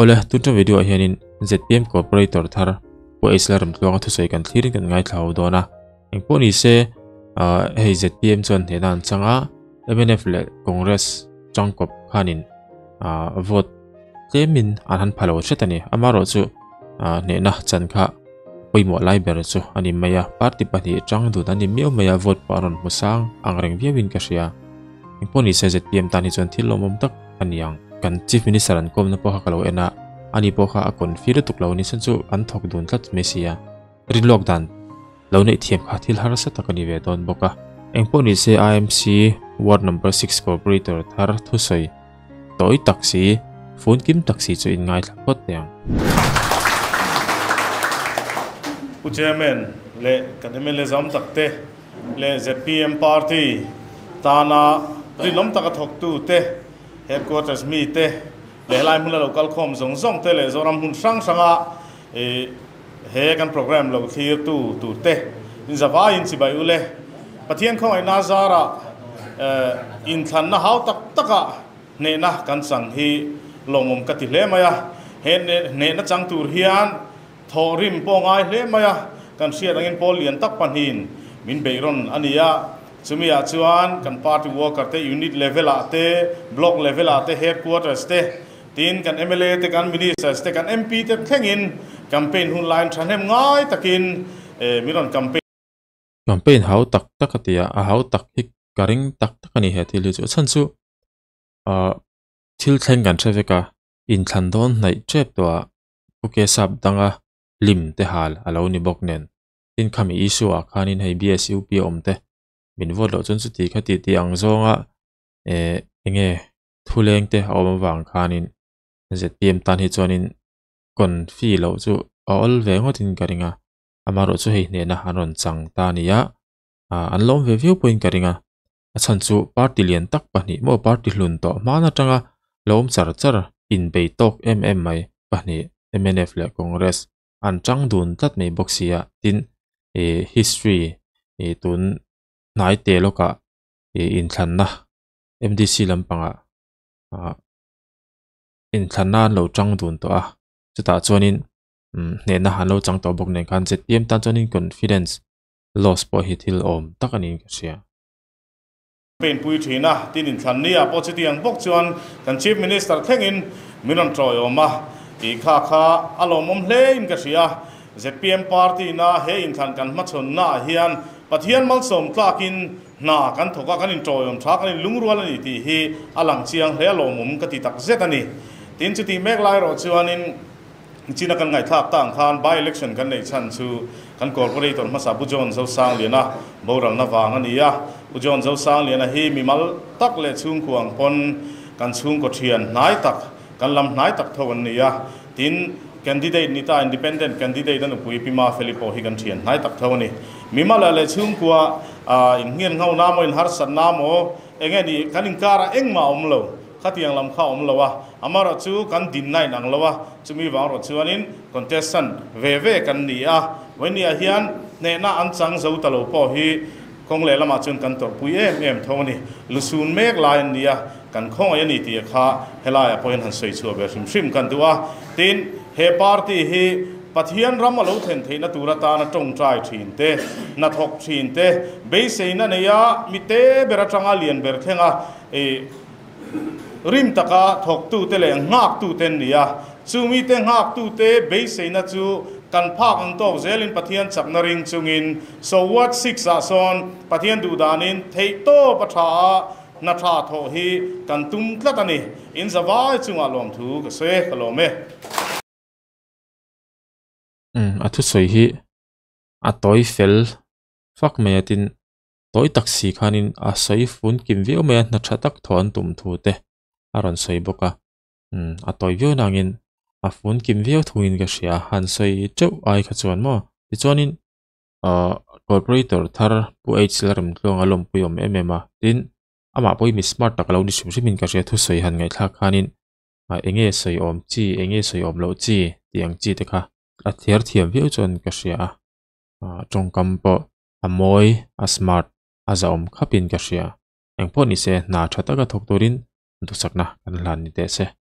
ole tu video hianin ZPM Corporator thar po islam tlong thu sei kan thlirin kan ngai thlau dona eng po ni se hei ZPM chon he dan changa MNF le Congress changkop khanin vote temin an han phalo chetani amaro chu ne na chan kha poimo lai ber chu ani maya party pahni chang du dani meo maya vote paron musang angreng viawin ka sia eng po ni se ZPM tani chon thil lomom tak aniang kan chief minister an kom na po ha kalo ena, ani po kha akon fira tuk lo ni san chu an thok dun tlat mesia rin lockdown lo nei thiam kha thil har sa takani ve don boka. Engpo ni se IMC ward number 6 corporator thar thu soi. Toy taxi phone kim taxi chu in ngai thapot yang u chairman, le kademe le zam takte le zpm party tana ri rilom taka thok tu te. Headquarters mi te le lai mun lo kal khom zong zong te le zoram hun sang sanga e he kan program lo thir tu tu te in zawa in si bai ule pathian khong ai na zara in than na hau tak taka ne na kan sang hi lomom ka ti le maya he ne na chang tur hian thorim po ngai le maya kan sia angin pol lian tak pan hin min beiron ania chumi a chuan kan party worker te unit level a te block level a te headquarters te. Tin kan MLA te, kan ministers te, kan MP te, thengin. Campaign hun line than hem ngai takin. E miron campaign. Campaign hau tak tak atia a hau tak hi karing tak tak ani he, thil chu. Chan chu, a, thil thleng kan treveka in thlan don nai trep to a puke sap danga lim te hal. Alo ni bok nen. Tin khami issue a khanin hei BSU om te min vot lo chun chu ti khati ti ang zonga e enge thuleng te awm wang khanin ZPM tan hi chuanin kon fi lo chu all ve ngotin karinga amaro à. à, chu hei hne na hanon chang ta nia an à, lom ve view point karinga a chan chu party lian tak pahni mo party hlun to mana tanga lom char char in be tok mm mai pahni MNF le congress. An chang dun tat mai boxia tin. E history. E tun nai te lúc e in thlan na MDC lampanga ah. ah. in thlannan lo chang dun to ah. a chuta chuanin mm, ne na han lo chang to bok ne kan chet pm tan chuanin confidence loss po hi thil om tak ani ka sia. Pen pui thina tin in này à, a po chi tiang bok chuan kan chief minister thengin minon om à, i kha kha alo om lên cái gì à? zpm party na he in thlan kan ma chon na hian pathian mal som tlakin na kan thoka kan in troi om tha kan lungrual ani ti hi alang chiang hle alom om ka ti tak zet ani tin chu ti mek lai ro chuanin china kan ngai thak tang khan by election kan nei chan chu kan corporator ma sa bu jon zo sang liana boral na wang ani ya bu jon zo sang liana hi mi mal tak le chung kuang pon kan chung ko thian nai tak kan lam nai tak tho an ni ya tin candidate nita independent candidate dan pui pima felipo hi kan thian nai tak tho ni มีมาเลยชิงกว่าอินเงียนเขาน้ำอินฮาร์สันน้ำโอเองนี่คันิงการะเองมาอมโลวขัดยังลำข้าอมโลวะอามาเราชูกันดินนายนังโลวะจะมีวางเราชูนินคอนเทสซันเวเวกันนี่อะวันนี้เฮียนเนน่าอันสังเจ้าตลอดพอฮีคงเลยละมาจนกันตัวปุยเอ็มเอ็มทงนี่ลุซูนเมกลายนี่อะกันคงอันนี้ที่ข้าเฮลายพอเห็นหันใส่ชัวร์แบบชิมชิมกันตัวทินเฮปาร์ตี้ฮี pathian ram lo then theina tura ta na tong trai thin te na thok thin te be seina ne ya mi te bera tanga lian ber thenga e rim taka thok tu te le ngak tu ten nia chu mi te ngak tu te be se na chu kan phak ang to zelin pathian chak na ring chungin so what six a son pathian du danin thei to patha na tha tho hi kan tum tla tani in zawai chunga lom thu ka se kalome Ừ, um a thu soi hi à, a toy fel fak me atin toy taksi khanin a à, soi fun kim veo me na tha tak thon tum thu te à, bốc soi ừ, boka um a toy view nangin a phun kim vio thungin ka hria han soi cheu ai kha chuan mo ti chuanin a ờ, corporator thar pu h laram tlong alom puyom mm a. Tin ama poi mi smart tak lo ni sim simin ka hria thu soi han ngai thla khanin a enge soi om chi enge soi om lo chi, tiang chi te kha. a thiar thiam veu chon ka ria chong kam po a moi a smart a za om khapin ka ria engpo ni se na thata ka thok torin du sakna kan lan ni te se